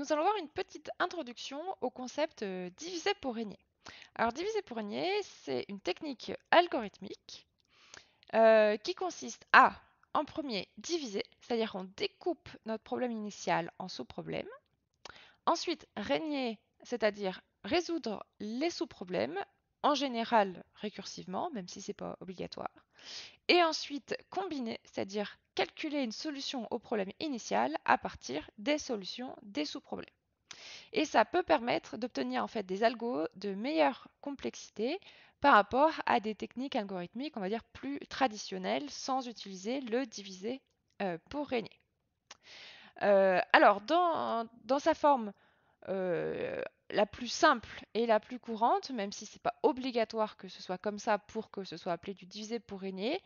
nous allons voir une petite introduction au concept euh, diviser pour régner. Alors diviser pour régner, c'est une technique algorithmique euh, qui consiste à, en premier, diviser, c'est-à-dire on découpe notre problème initial en sous-problèmes. Ensuite, régner, c'est-à-dire résoudre les sous-problèmes, en général récursivement, même si ce n'est pas obligatoire. Et ensuite, combiner, c'est-à-dire calculer une solution au problème initial à partir des solutions des sous-problèmes. Et ça peut permettre d'obtenir en fait des algos de meilleure complexité par rapport à des techniques algorithmiques, on va dire, plus traditionnelles, sans utiliser le divisé euh, pour régner. Euh, alors, dans, dans, sa forme euh, la plus simple et la plus courante, même si ce n'est pas obligatoire que ce soit comme ça pour que ce soit appelé du divisé pour régner,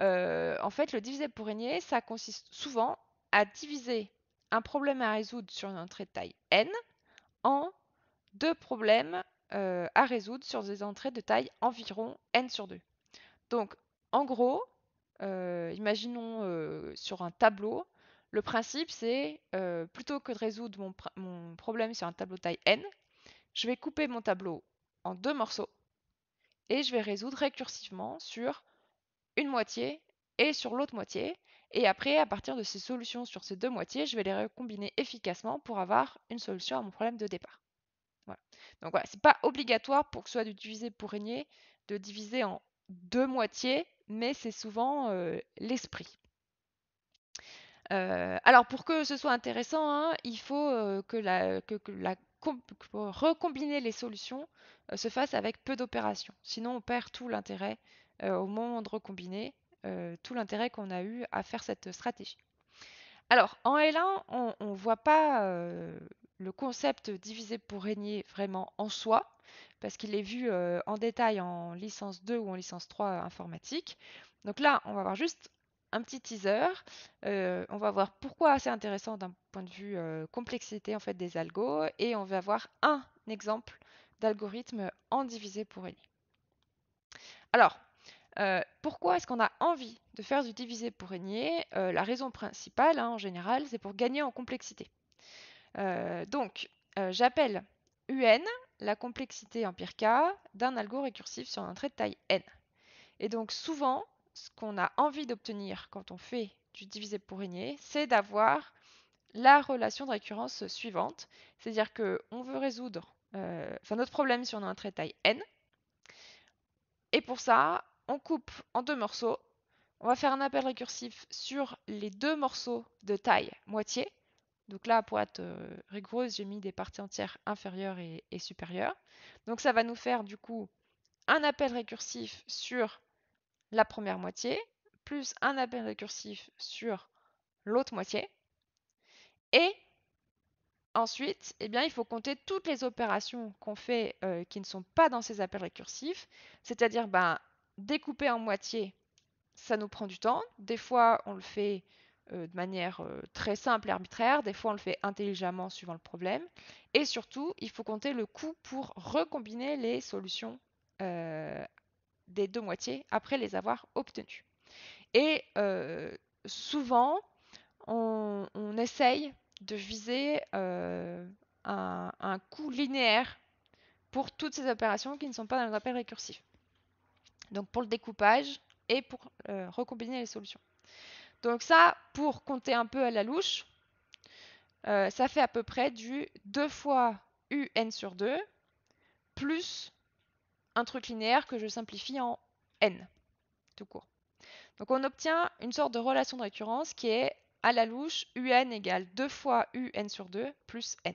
en fait, le divisé pour régner, ça consiste souvent à diviser un problème à résoudre sur une entrée de taille n en deux problèmes à résoudre sur des entrées de taille environ n sur 2. Donc, en gros, imaginons sur un tableau, le principe, c'est euh, plutôt que de résoudre mon, problème sur un tableau taille n, je vais couper mon tableau en deux morceaux et je vais résoudre récursivement sur une moitié et sur l'autre moitié. Et après, à partir de ces solutions sur ces deux moitiés, je vais les recombiner efficacement pour avoir une solution à mon problème de départ. Donc voilà, c'est pas obligatoire pour que ce soit du diviser pour régner de diviser en deux moitiés, mais c'est souvent euh, l'esprit. Euh, alors pour que ce soit intéressant, hein, il faut euh, que, la, recombiner les solutions euh, se fasse avec peu d'opérations. Sinon on perd tout l'intérêt au moment de recombiner, tout l'intérêt qu'on a eu à faire cette stratégie. Alors en L1, on ne voit pas le concept divisé pour régner vraiment en soi, parce qu'il est vu en détail en licence 2 ou en licence 3 informatique. Donc là, on va voir juste un petit teaser. Euh, on va voir pourquoi c'est intéressant d'un point de vue euh, complexité en fait des algos et on va voir un exemple d'algorithme en divisé pour régner. Alors, euh, pourquoi est-ce qu'on a envie de faire du divisé pour régner La raison principale, hein, en général, c'est pour gagner en complexité. donc, j'appelle UN la complexité en pire cas d'un algo récursif sur un trait de taille n. Et donc, souvent, ce qu'on a envie d'obtenir quand on fait du divisé pour régner, c'est d'avoir la relation de récurrence suivante. C'est-à-dire qu'on veut résoudre euh, notre problème sur un trait taille n. Et pour ça, on coupe en deux morceaux. On va faire un appel récursif sur les deux morceaux de taille moitié. Donc là, pour être euh, rigoureuse, j'ai mis des parties entières inférieures et, et supérieures. Donc ça va nous faire du coup un appel récursif sur la première moitié, plus un appel récursif sur l'autre moitié. Et ensuite, eh il faut compter toutes les opérations qu'on fait euh, qui ne sont pas dans ces appels récursifs, c'est-à-dire ben, découper en moitié, ça nous prend du temps. Des fois, on le fait euh, de manière euh, très simple et arbitraire, des fois, on le fait intelligemment suivant le problème. Et surtout, il faut compter le coût pour recombiner les solutions des deux moitiés après les avoir obtenus. Et euh, souvent, on, essaye de viser euh, un, coût linéaire pour toutes ces opérations qui ne sont pas dans les appels récursifs. Donc pour le découpage et pour euh, recombiner les solutions. Donc ça, pour compter un peu à la louche, ça fait à peu près du 2 fois UN sur 2 plus un truc linéaire que je simplifie en n, tout court. Donc on obtient une sorte de relation de récurrence qui est à la louche un égale 2 fois un sur 2 plus n.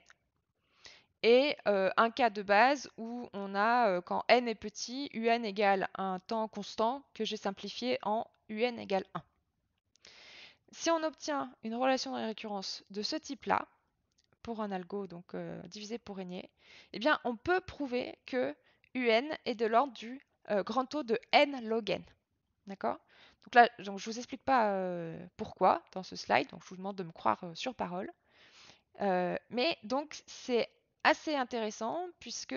Et euh, un cas de base où on a, euh, quand n est petit, un égale un temps constant que j'ai simplifié en un égale 1. Si on obtient une relation de récurrence de ce type-là, pour un algo donc euh, divisé pour régner, eh bien on peut prouver que un est de l'ordre du euh, grand taux de n log n. D'accord? Donc là, je ne vous explique pas euh, pourquoi dans ce slide, donc je vous demande de me croire euh, sur parole. mais donc c'est assez intéressant puisque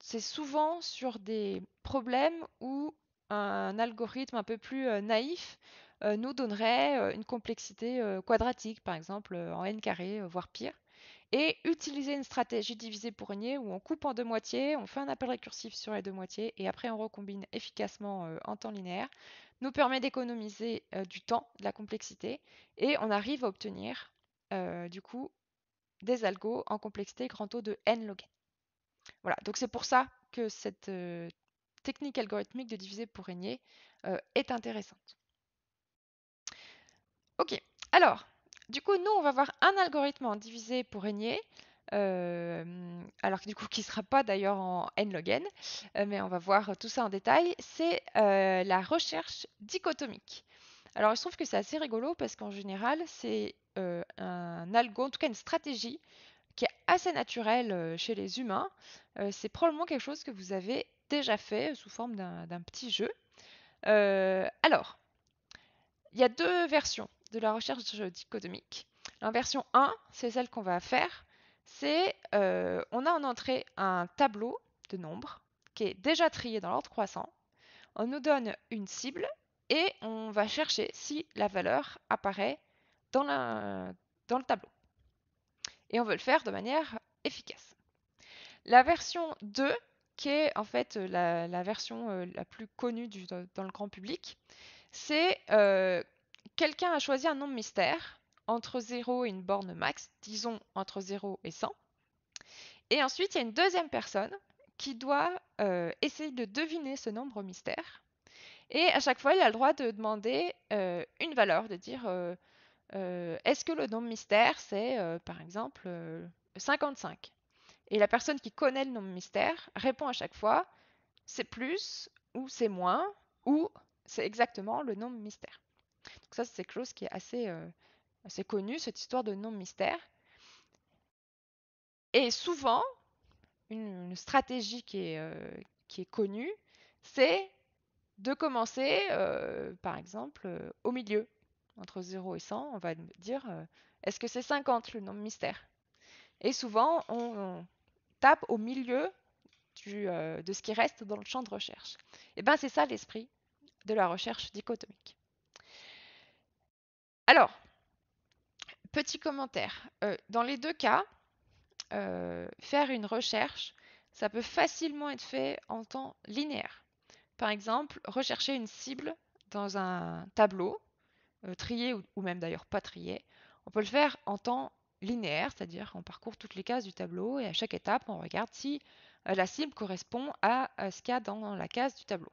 c'est souvent sur des problèmes où un algorithme un peu plus naïf nous donnerait une complexité quadratique, par exemple en n carré, voire pire. Et utiliser une stratégie divisée pour régner où on coupe en deux moitiés, on fait un appel récursif sur les deux moitiés et après on recombine efficacement euh, en temps linéaire, nous permet d'économiser euh, du temps, de la complexité et on arrive à obtenir euh, du coup des algos en complexité grand O de n log n. Voilà, donc c'est pour ça que cette technique algorithmique de diviser pour régner est intéressante. Ok, alors, du coup, nous, on va voir un algorithme en divisé pour régner, euh, alors du coup, qui ne sera pas d'ailleurs en n log n, euh, mais on va voir tout ça en détail. C'est euh, la recherche dichotomique. Alors, il se trouve que c'est assez rigolo parce qu'en général, c'est un algo, en tout cas une stratégie qui est assez naturelle chez les humains. c'est probablement quelque chose que vous avez déjà fait sous forme d'un petit jeu. alors, il y a deux versions de la recherche dichotomique. La version 1, c'est celle qu'on va faire. C'est, euh, on a en entrée un tableau de nombres qui est déjà trié dans l'ordre croissant. On nous donne une cible et on va chercher si la valeur apparaît dans, dans le tableau. Et on veut le faire de manière efficace. La version 2, qui est en fait la, version euh, la plus connue dans le grand public, c'est euh, quelqu'un a choisi un nombre mystère entre 0 et une borne max, disons entre 0 et 100. Et ensuite, il y a une deuxième personne qui doit euh, essayer de deviner ce nombre mystère. Et à chaque fois, il a le droit de demander euh, une valeur, de dire euh, est-ce que le nombre mystère, c'est par exemple 55 Et la personne qui connaît le nombre mystère répond à chaque fois c'est plus ou c'est moins ou c'est exactement le nombre mystère. Donc ça, c'est quelque chose qui est assez, euh, connu, cette histoire de nom mystère. Et souvent, une, stratégie qui est, euh, qui est connue, c'est de commencer, euh, par exemple, au milieu. Entre 0 et 100, on va dire, est-ce que c'est 50 le nombre mystère? Et souvent, on, tape au milieu de ce qui reste dans le champ de recherche. Et bien, c'est ça l'esprit de la recherche dichotomique. Alors, petit commentaire. Euh, dans les deux cas, euh, faire une recherche, ça peut facilement être fait en temps linéaire. Par exemple, rechercher une cible dans un tableau, euh, trié ou, même d'ailleurs pas trié. On peut le faire en temps linéaire, c'est-à-dire on parcourt toutes les cases du tableau et à chaque étape, on regarde si la cible correspond à ce qu'il y a dans la case du tableau.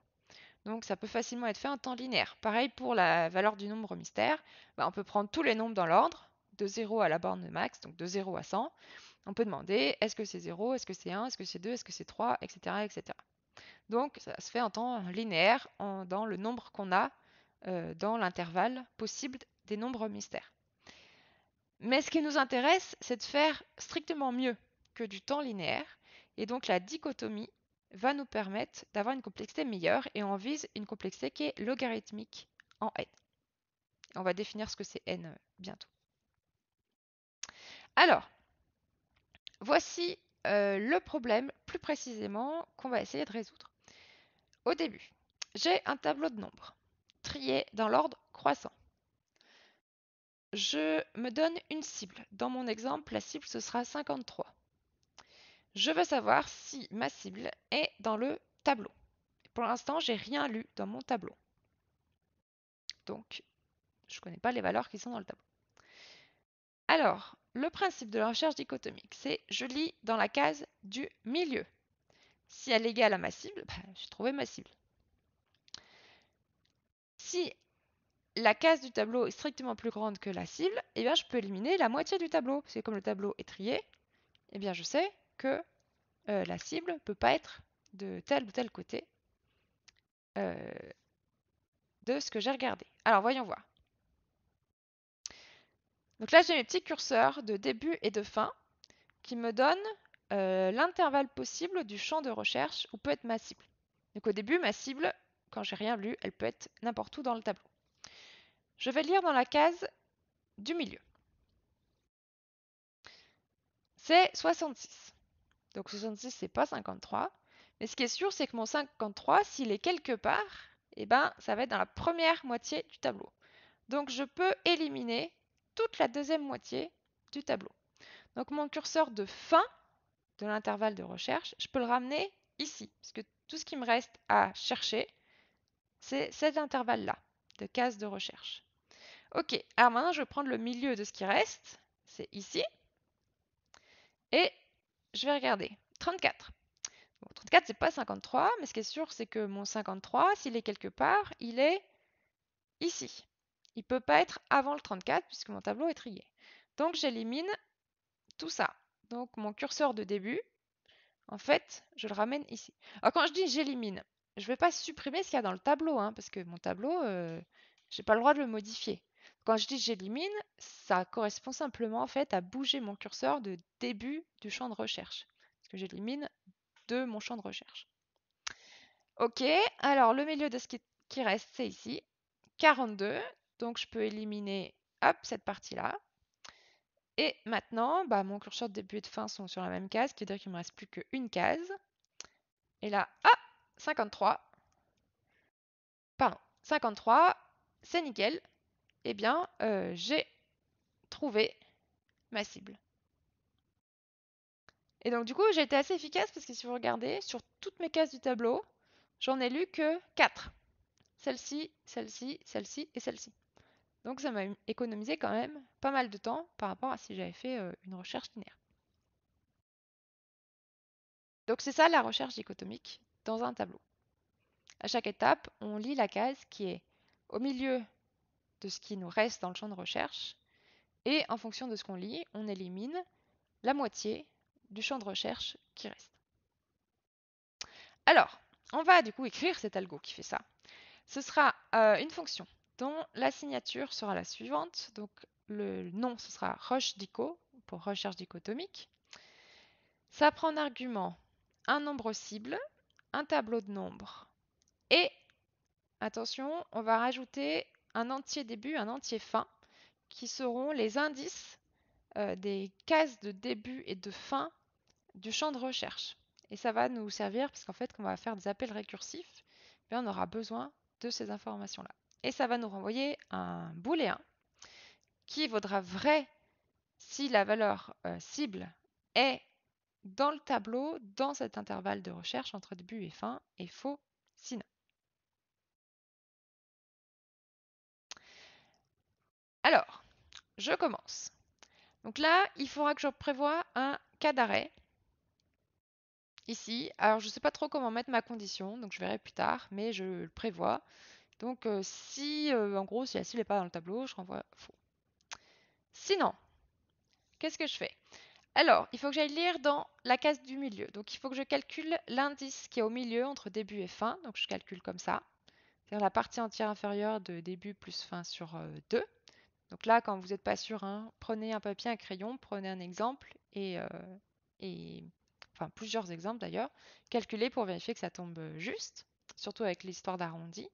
Donc ça peut facilement être fait en temps linéaire. Pareil pour la valeur du nombre mystère, bah, on peut prendre tous les nombres dans l'ordre, de 0 à la borne max, donc de 0 à 100. On peut demander est-ce que c'est 0, est-ce que c'est 1, est-ce que c'est 2, est-ce que c'est 3, etc., etc. Donc ça se fait en temps linéaire dans le nombre qu'on a euh, dans l'intervalle possible des nombres mystères. Mais ce qui nous intéresse, c'est de faire strictement mieux que du temps linéaire. Et donc la dichotomie va nous permettre d'avoir une complexité meilleure et on vise une complexité qui est logarithmique en n. On va définir ce que c'est n euh, bientôt. Alors, voici euh, le problème plus précisément qu'on va essayer de résoudre. Au début, j'ai un tableau de nombres trié dans l'ordre croissant. Je me donne une cible. Dans mon exemple, la cible ce sera 53. Je veux savoir si ma cible est dans le tableau. Pour l'instant, j'ai rien lu dans mon tableau. Donc, je ne connais pas les valeurs qui sont dans le tableau. Alors, le principe de la recherche dichotomique, c'est je lis dans la case du milieu. Si elle est égale à ma cible, bah, j'ai trouvé ma cible. Si la case du tableau est strictement plus grande que la cible, eh je peux éliminer la moitié du tableau. Parce que comme le tableau est trié, eh bien, je sais que euh, la cible ne peut pas être de tel ou tel côté euh, de ce que j'ai regardé. Alors, voyons voir. Donc là, j'ai mes petits curseurs de début et de fin qui me donnent euh, l'intervalle possible du champ de recherche où peut être ma cible. Donc au début, ma cible, quand j'ai rien lu, elle peut être n'importe où dans le tableau. Je vais lire dans la case du milieu. C'est 66. Donc 66, c'est pas 53. Mais ce qui est sûr, c'est que mon 53, s'il est quelque part, eh ben, ça va être dans la première moitié du tableau. Donc je peux éliminer toute la deuxième moitié du tableau. Donc mon curseur de fin de l'intervalle de recherche, je peux le ramener ici, parce que tout ce qui me reste à chercher, c'est cet intervalle-là de case de recherche. Ok, alors maintenant je vais prendre le milieu de ce qui reste, c'est ici, et je vais regarder. 34. Bon, 34, c'est pas 53, mais ce qui est sûr, c'est que mon 53, s'il est quelque part, il est ici. Il ne peut pas être avant le 34 puisque mon tableau est trié. Donc j'élimine tout ça. Donc mon curseur de début, en fait, je le ramène ici. Alors quand je dis j'élimine, je ne vais pas supprimer ce qu'il y a dans le tableau, hein, parce que mon tableau, euh, je n'ai pas le droit de le modifier. Quand je dis j'élimine, ça correspond simplement en fait à bouger mon curseur de début du champ de recherche. Parce que j'élimine de mon champ de recherche. Ok, alors le milieu de ce qui, reste, c'est ici. 42, donc je peux éliminer cette partie-là. Et maintenant, bah, mon curseur de début et de fin sont sur la même case, ce qui veut dire qu'il ne me reste plus qu'une case. Et là, ah, 53. Pardon, 53, c'est nickel. Eh bien, euh, j'ai trouvé ma cible. Et donc, du coup, j'ai été assez efficace parce que si vous regardez, sur toutes mes cases du tableau, j'en ai lu que 4. Celle-ci, celle-ci, celle-ci et celle-ci. Donc ça m'a économisé quand même pas mal de temps par rapport à si j'avais fait euh, une recherche linéaire. Donc c'est ça la recherche dichotomique dans un tableau. À chaque étape, on lit la case qui est au milieu de ce qui nous reste dans le champ de recherche et en fonction de ce qu'on lit, on élimine la moitié du champ de recherche qui reste. Alors, on va du coup écrire cet algo qui fait ça. Ce sera euh, une fonction dont la signature sera la suivante. Donc le nom, ce sera dico pour recherche dichotomique. Ça prend en argument un nombre cible, un tableau de nombres et, attention, on va rajouter un entier début, un entier fin, qui seront les indices euh, des cases de début et de fin du champ de recherche. Et ça va nous servir, parce qu'en fait, quand on va faire des appels récursifs, eh on aura besoin de ces informations-là et ça va nous renvoyer un booléen qui vaudra vrai si la valeur euh, cible est dans le tableau, dans cet intervalle de recherche entre début et fin, et faux sinon. Alors, je commence. Donc là, il faudra que je prévoie un cas d'arrêt. Ici, alors je ne sais pas trop comment mettre ma condition, donc je verrai plus tard, mais je le prévois. Donc euh, si, euh, en gros, si la cible n'est pas dans le tableau, je renvoie faux. Sinon, qu'est-ce que je fais? Alors, il faut que j'aille lire dans la case du milieu. Donc il faut que je calcule l'indice qui est au milieu entre début et fin. Donc je calcule comme ça. C'est-à-dire la partie entière inférieure de début plus fin sur 2. Euh, Donc là, quand vous n'êtes pas sûr, hein, prenez un papier, un crayon, prenez un exemple et, et enfin plusieurs exemples d'ailleurs. Calculez pour vérifier que ça tombe juste, surtout avec l'histoire d'arrondi.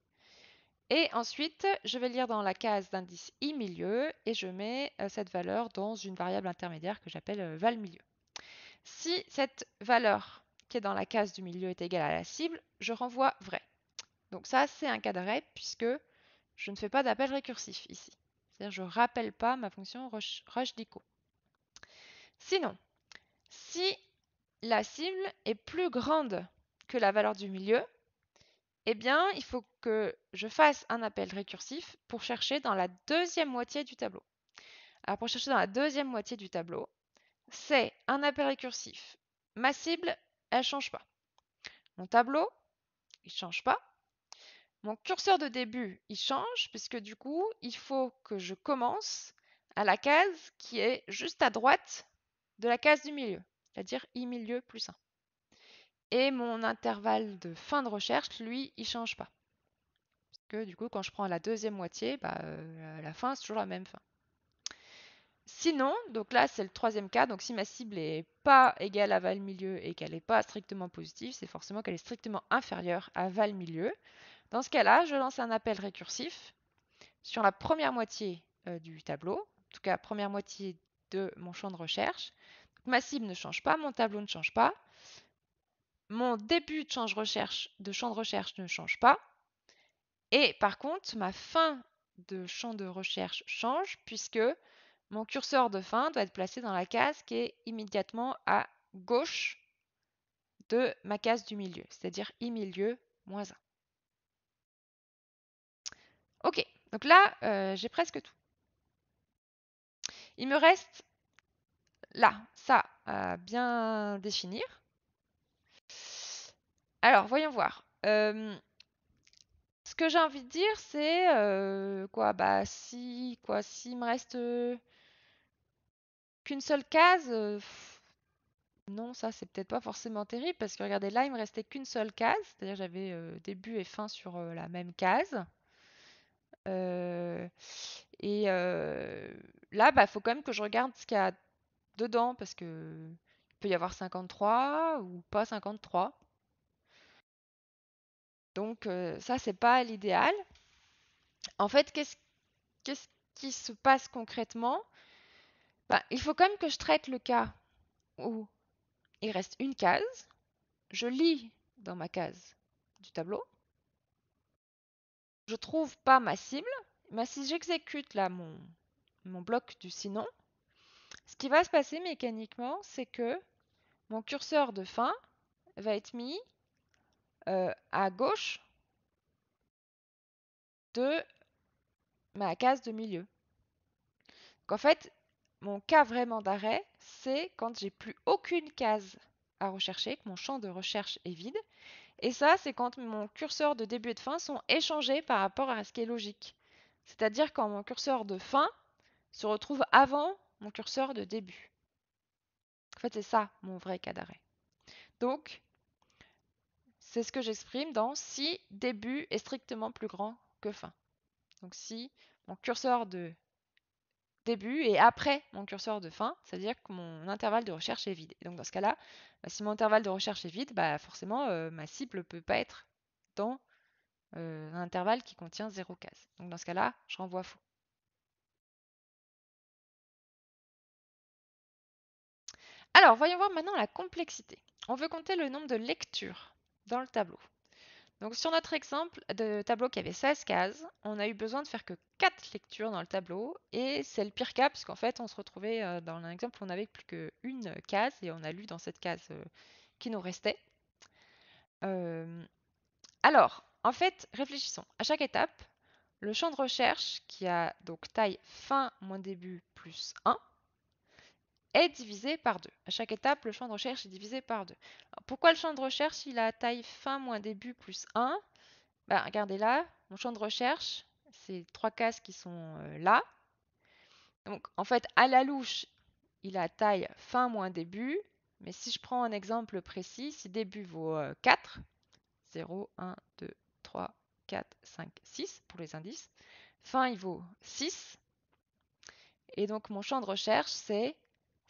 Et ensuite, je vais lire dans la case d'indice i milieu et je mets euh, cette valeur dans une variable intermédiaire que j'appelle euh, val milieu. Si cette valeur qui est dans la case du milieu est égale à la cible, je renvoie vrai. Donc ça, c'est un cas d'arrêt puisque je ne fais pas d'appel récursif ici. Je ne rappelle pas ma fonction rush, Sinon, si la cible est plus grande que la valeur du milieu, eh bien, il faut que je fasse un appel récursif pour chercher dans la deuxième moitié du tableau. Alors, pour chercher dans la deuxième moitié du tableau, c'est un appel récursif. Ma cible, elle ne change pas. Mon tableau, il ne change pas. Mon curseur de début, il change, puisque du coup, il faut que je commence à la case qui est juste à droite de la case du milieu, c'est-à-dire i milieu plus 1. Et mon intervalle de fin de recherche, lui, il change pas. Parce que du coup, quand je prends la deuxième moitié, bah, euh, la fin, c'est toujours la même fin. Sinon, donc là, c'est le troisième cas. Donc si ma cible n'est pas égale à val milieu et qu'elle n'est pas strictement positive, c'est forcément qu'elle est strictement inférieure à val milieu. Dans ce cas-là, je lance un appel récursif sur la première moitié euh, du tableau, en tout cas première moitié de mon champ de recherche. ma cible ne change pas, mon tableau ne change pas. Mon début de champ de recherche, de champ de recherche ne change pas. Et par contre, ma fin de champ de recherche change puisque mon curseur de fin doit être placé dans la case qui est immédiatement à gauche de ma case du milieu, c'est-à-dire i milieu moins 1. Ok, donc là, euh, j'ai presque tout. Il me reste là, ça à bien définir. Alors, voyons voir. Euh, ce que j'ai envie de dire, c'est euh, quoi Bah si, quoi, s'il me reste qu'une seule case, non, ça c'est peut-être pas forcément terrible parce que regardez là, il me restait qu'une seule case, c'est-à-dire j'avais début et fin sur la même case. Et là, bah, il faut quand même que je regarde ce qu'il y a dedans parce que il peut y avoir 53 ou pas 53. Donc ça, c'est pas l'idéal. En fait, qu'est-ce qui se passe concrètement? Bah, Il faut quand même que je traite le cas où il reste une case. Je lis dans ma case du tableau. Je trouve pas ma cible. Mais si j'exécute là mon, bloc du sinon, ce qui va se passer mécaniquement, c'est que mon curseur de fin va être mis euh, à gauche de ma case de milieu. Donc en fait, mon cas vraiment d'arrêt, c'est quand j'ai plus aucune case à rechercher, que mon champ de recherche est vide. Et ça, c'est quand mon curseur de début et de fin sont échangés par rapport à ce qui est logique. C'est-à-dire quand mon curseur de fin se retrouve avant mon curseur de début. En fait, c'est ça mon vrai cas d'arrêt. Donc, c'est ce que j'exprime dans si début est strictement plus grand que fin. Donc si mon curseur de début et après mon curseur de fin, c'est-à-dire que mon intervalle de recherche est vide. Et donc dans ce cas-là, bah, si mon intervalle de recherche est vide, bah forcément euh, ma cible ne peut pas être dans euh, un intervalle qui contient 0 case. Donc dans ce cas-là, je renvoie faux. Alors, voyons voir maintenant la complexité. On veut compter le nombre de lectures dans le tableau. Donc sur notre exemple de tableau qui avait 16 cases, on a eu besoin de faire que 4 lectures dans le tableau et c'est le pire cas puisqu'en fait on se retrouvait euh, dans l'exemple où on n'avait plus qu'une case et on a lu dans cette case euh, qui nous restait. Euh, alors, en fait, réfléchissons. À chaque étape, le champ de recherche qui a donc taille fin moins début plus 1 est divisé par 2. À chaque étape, le champ de recherche est divisé par 2. pourquoi le champ de recherche, il a taille fin moins début plus 1 ben, Regardez là, mon champ de recherche, c'est trois cases qui sont euh, là. Donc en fait, à la louche, il a taille fin moins début. Mais si je prends un exemple précis, si début vaut 4, 0, 1, 2, 3, 4, 5, 6 pour les indices, fin il vaut 6. Et donc mon champ de recherche, c'est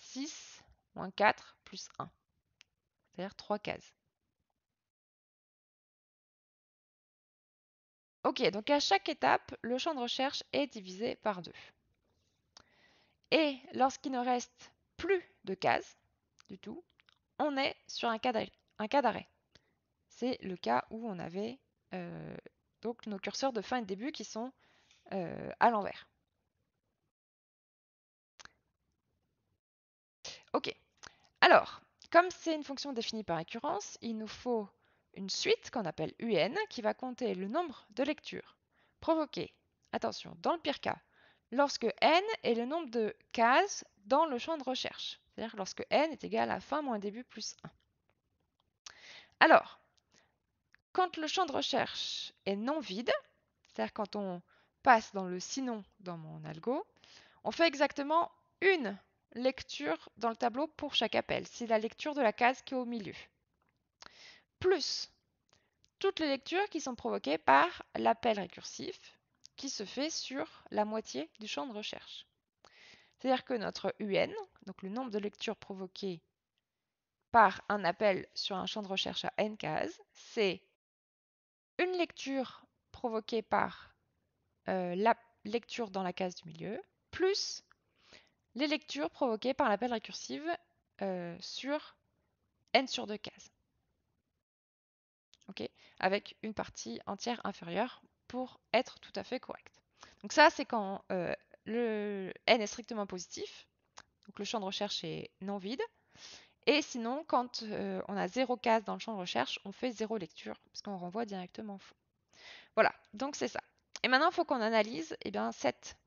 6 moins 4 plus 1, c'est-à-dire 3 cases. Ok, donc à chaque étape, le champ de recherche est divisé par 2. Et lorsqu'il ne reste plus de cases du tout, on est sur un cas d'arrêt. C'est le cas où on avait euh, donc nos curseurs de fin et de début qui sont euh, à l'envers. Ok. Alors, comme c'est une fonction définie par récurrence, il nous faut une suite qu'on appelle UN qui va compter le nombre de lectures provoquées, attention, dans le pire cas, lorsque n est le nombre de cases dans le champ de recherche. C'est-à-dire lorsque n est égal à fin moins début plus 1. Alors, quand le champ de recherche est non vide, c'est-à-dire quand on passe dans le sinon dans mon algo, on fait exactement une lecture dans le tableau pour chaque appel. C'est la lecture de la case qui est au milieu. Plus toutes les lectures qui sont provoquées par l'appel récursif qui se fait sur la moitié du champ de recherche. C'est-à-dire que notre UN, donc le nombre de lectures provoquées par un appel sur un champ de recherche à n cases, c'est une lecture provoquée par euh, la lecture dans la case du milieu, plus les lectures provoquées par l'appel récursif euh, sur n sur 2 cases. Avec une partie entière inférieure pour être tout à fait correct. Donc ça, c'est quand euh, le n est strictement positif, donc le champ de recherche est non vide. Et sinon, quand euh, on a zéro case dans le champ de recherche, on fait zéro lecture, parce qu'on renvoie directement faux. Voilà, donc c'est ça. Et maintenant, il faut qu'on analyse eh bien, cette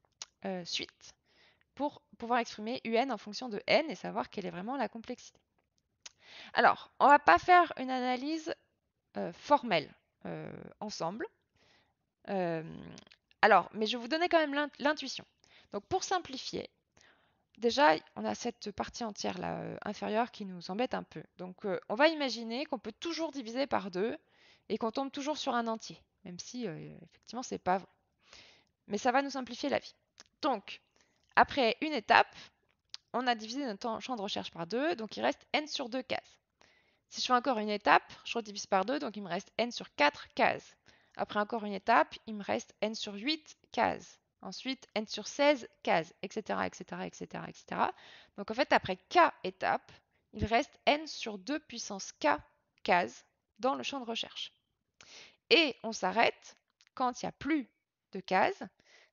suite pour pouvoir exprimer un en fonction de n et savoir quelle est vraiment la complexité. Alors, on ne va pas faire une analyse euh, formelle ensemble. alors, mais je vais vous donner quand même l'intuition. Donc, pour simplifier, Déjà, on a cette partie entière là, euh, inférieure qui nous embête un peu. Donc euh, on va imaginer qu'on peut toujours diviser par 2 et qu'on tombe toujours sur un entier, même si euh, effectivement c'est pas vrai. Mais ça va nous simplifier la vie. Donc, après une étape, on a divisé notre champ de recherche par 2, donc il reste n sur 2 cases. Si je fais encore une étape, je redivise par 2, donc il me reste n sur 4 cases. Après encore une étape, il me reste n sur 8 cases. Ensuite, n sur 16 cases, etc., etc., etc., etc. Donc en fait, après k étapes, il reste n sur 2 puissance k cases dans le champ de recherche. Et on s'arrête quand il n'y a plus de cases,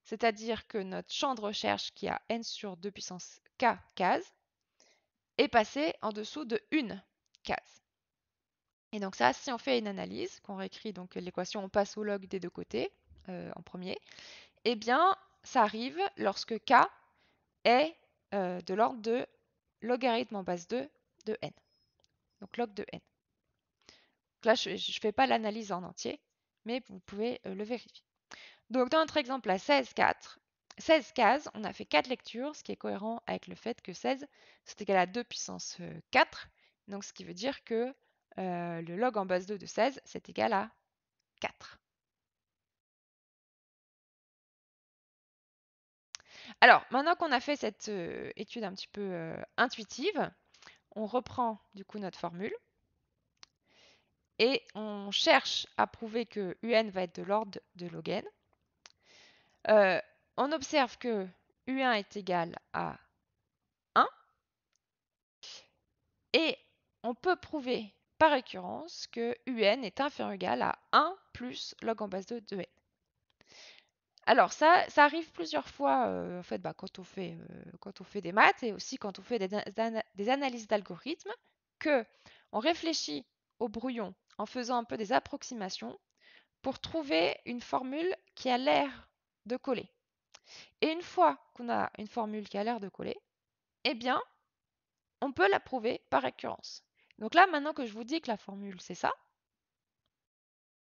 c'est-à-dire que notre champ de recherche qui a n sur 2 puissance k cases est passé en dessous de une case. Et donc ça, si on fait une analyse, qu'on réécrit donc l'équation, on passe au log des deux côtés euh, en premier, eh bien, ça arrive lorsque k est euh, de l'ordre de logarithme en base 2 de n. Donc log de n. là, je ne fais pas l'analyse en entier, mais vous pouvez euh, le vérifier. Donc dans notre exemple à 16, 4, 16 cases, on a fait 4 lectures, ce qui est cohérent avec le fait que 16, c'est égal à 2 puissance 4. Euh, Donc ce qui veut dire que le log en base 2 de 16, c'est égal à 4. Alors, maintenant qu'on a fait cette euh, étude un petit peu euh, intuitive, on reprend du coup notre formule et on cherche à prouver que un va être de l'ordre de log n. Euh, on observe que u1 est égal à 1 et on peut prouver par récurrence que un est inférieur ou égal à 1 plus log en base 2 de n. Alors ça, arrive plusieurs fois euh, bah, quand, on fait, euh, quand on fait des maths et aussi quand on fait des, analyses d'algorithmes, que on réfléchit au brouillon en faisant un peu des approximations pour trouver une formule qui a l'air de coller. Et une fois qu'on a une formule qui a l'air de coller, eh bien, on peut la prouver par récurrence. Donc là, maintenant que je vous dis que la formule c'est ça,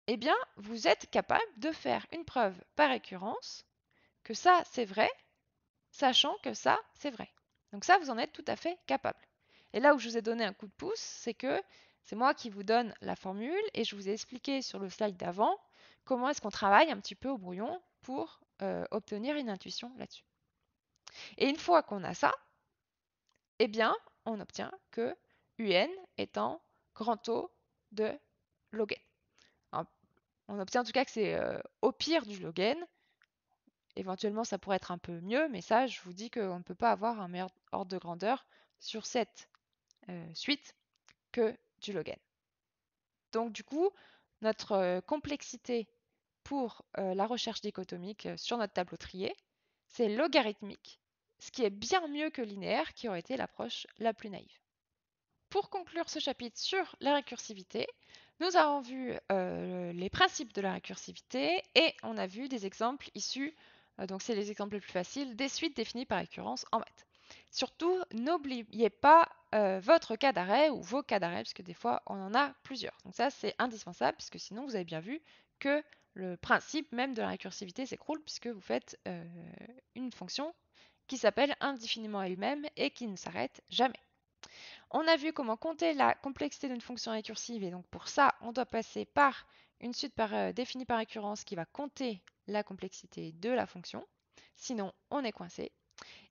eh bien, vous êtes capable de faire une preuve par récurrence que ça, c'est vrai, sachant que ça, c'est vrai. Donc ça, vous en êtes tout à fait capable. Et là où je vous ai donné un coup de pouce, c'est que c'est moi qui vous donne la formule et je vous ai expliqué sur le slide d'avant comment est-ce qu'on travaille un petit peu au brouillon pour euh, obtenir une intuition là-dessus. Et une fois qu'on a ça, eh bien, on obtient que un est en grand taux de log n. On obtient en tout cas que c'est euh, au pire du log n. Éventuellement, ça pourrait être un peu mieux, mais ça, je vous dis qu'on ne peut pas avoir un meilleur ordre de grandeur sur cette euh, suite que du log n. Donc du coup, notre complexité pour la recherche dichotomique sur notre tableau trié, c'est logarithmique, ce qui est bien mieux que linéaire, qui aurait été l'approche la plus naïve. Pour conclure ce chapitre sur la récursivité, nous avons vu euh, les principes de la récursivité et on a vu des exemples issus, euh, donc c'est les exemples les plus faciles, des suites définies par récurrence en maths. Surtout, n'oubliez pas euh, votre cas d'arrêt ou vos cas d'arrêt, parce que des fois on en a plusieurs. Donc ça c'est indispensable, puisque sinon vous avez bien vu que le principe même de la récursivité s'écroule, puisque vous faites une fonction qui s'appelle indéfiniment elle-même et qui ne s'arrête jamais. On a vu comment compter la complexité d'une fonction récursive et donc pour ça, on doit passer par une suite euh, définie par récurrence qui va compter la complexité de la fonction. Sinon, on est coincé.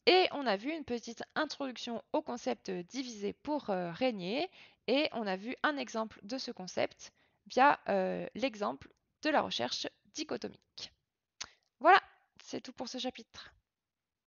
Et on a vu une petite introduction au concept divisé pour euh, régner et on a vu un exemple de ce concept via euh, l'exemple de la recherche dichotomique. Voilà, c'est tout pour ce chapitre.